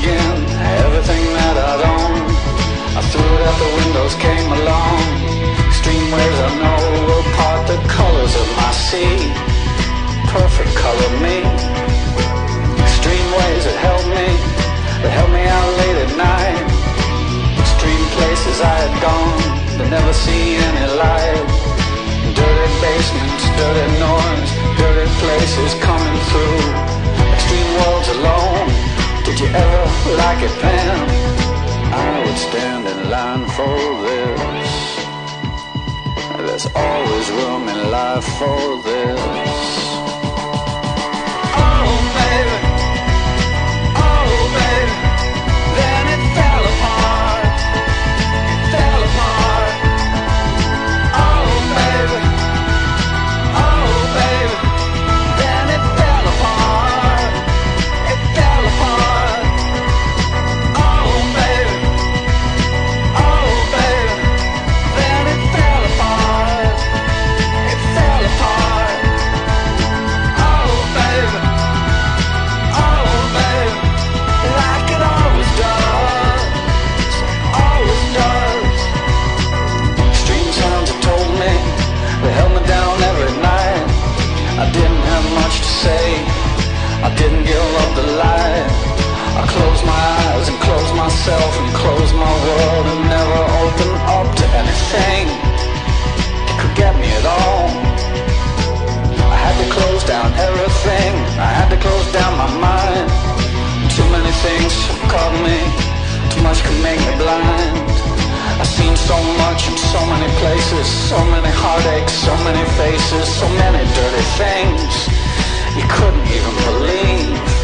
again. Everything that I'd own I threw it out the windows, came along. Extreme waves I know will part the colors of my sea. Perfect color me. Extreme waves that helped me That helped me out late at night. Extreme places I had gone That never see any light. Dirty basements, dirty norms, Dirty places, like a pen. I would stand in line for this. There's always room in life for this. eyes can make me blind. I've seen so much in so many places So many heartaches, so many faces So many dirty things. You couldn't even believe.